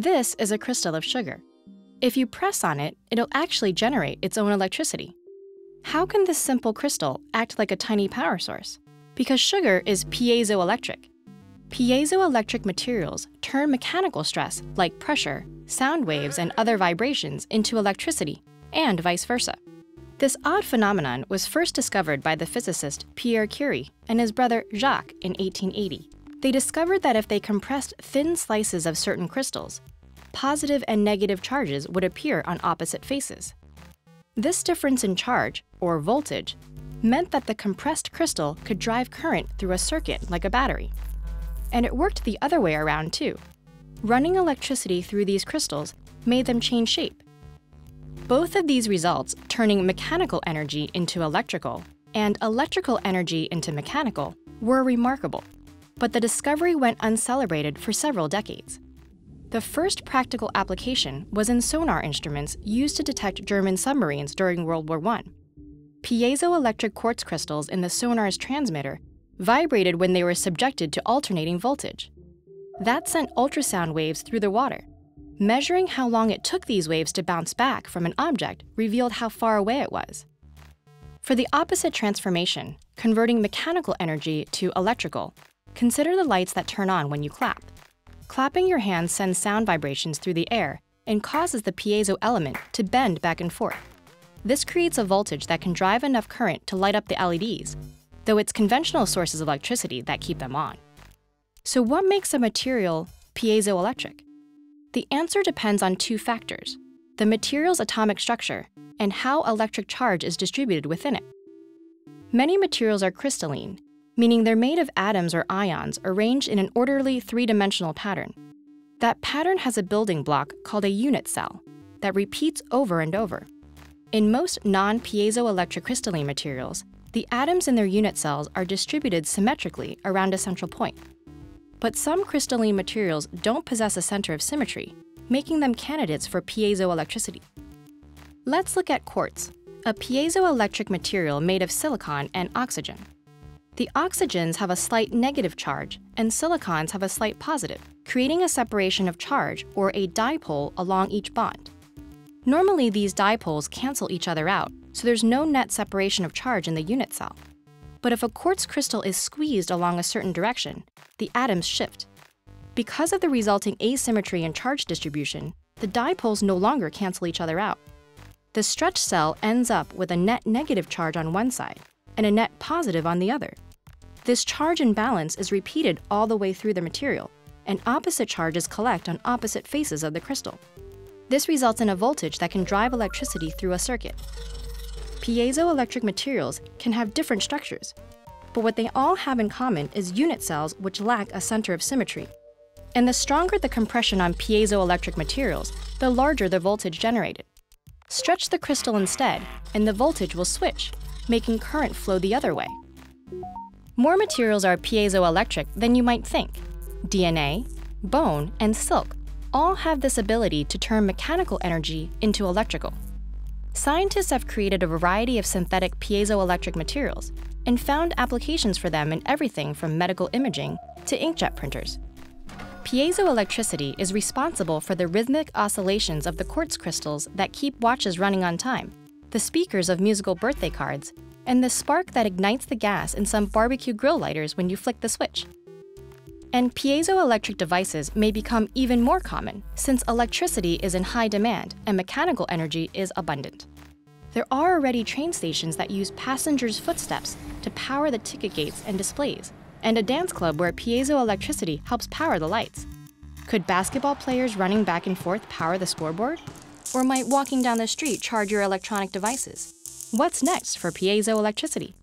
This is a crystal of sugar. If you press on it, it'll actually generate its own electricity. How can this simple crystal act like a tiny power source? Because sugar is piezoelectric. Piezoelectric materials turn mechanical stress, like pressure, sound waves, and other vibrations, into electricity, and vice versa. This odd phenomenon was first discovered by the physicist Pierre Curie and his brother Jacques in 1880. They discovered that if they compressed thin slices of certain crystals, positive and negative charges would appear on opposite faces. This difference in charge, or voltage, meant that the compressed crystal could drive current through a circuit like a battery. And it worked the other way around too. Running electricity through these crystals made them change shape. Both of these results, turning mechanical energy into electrical and electrical energy into mechanical, were remarkable. But the discovery went uncelebrated for several decades. The first practical application was in sonar instruments used to detect German submarines during World War I. Piezoelectric quartz crystals in the sonar's transmitter vibrated when they were subjected to alternating voltage. That sent ultrasound waves through the water. Measuring how long it took these waves to bounce back from an object revealed how far away it was. For the opposite transformation, converting mechanical energy to electrical, consider the lights that turn on when you clap. Clapping your hands sends sound vibrations through the air and causes the piezo element to bend back and forth. This creates a voltage that can drive enough current to light up the LEDs, though it's conventional sources of electricity that keep them on. So what makes a material piezoelectric? The answer depends on two factors, the material's atomic structure and how electric charge is distributed within it. Many materials are crystalline, meaning they're made of atoms or ions arranged in an orderly three-dimensional pattern. That pattern has a building block called a unit cell that repeats over and over. In most non-piezoelectric crystalline materials, the atoms in their unit cells are distributed symmetrically around a central point. But some crystalline materials don't possess a center of symmetry, making them candidates for piezoelectricity. Let's look at quartz, a piezoelectric material made of silicon and oxygen. The oxygens have a slight negative charge and silicons have a slight positive, creating a separation of charge or a dipole along each bond. Normally, these dipoles cancel each other out, so there's no net separation of charge in the unit cell. But if a quartz crystal is squeezed along a certain direction, the atoms shift. Because of the resulting asymmetry in charge distribution, the dipoles no longer cancel each other out. The stretch cell ends up with a net negative charge on one side and a net positive on the other. This charge imbalance is repeated all the way through the material, and opposite charges collect on opposite faces of the crystal. This results in a voltage that can drive electricity through a circuit. Piezoelectric materials can have different structures, but what they all have in common is unit cells which lack a center of symmetry. And the stronger the compression on piezoelectric materials, the larger the voltage generated. Stretch the crystal instead, and the voltage will switch, making current flow the other way. More materials are piezoelectric than you might think. DNA, bone, and silk all have this ability to turn mechanical energy into electrical. Scientists have created a variety of synthetic piezoelectric materials and found applications for them in everything from medical imaging to inkjet printers. Piezoelectricity is responsible for the rhythmic oscillations of the quartz crystals that keep watches running on time, the speakers of musical birthday cards, and the spark that ignites the gas in some barbecue grill lighters when you flick the switch. And piezoelectric devices may become even more common since electricity is in high demand and mechanical energy is abundant. There are already train stations that use passengers' footsteps to power the ticket gates and displays, and a dance club where piezoelectricity helps power the lights. Could basketball players running back and forth power the scoreboard? Or might walking down the street charge your electronic devices? What's next for piezoelectricity?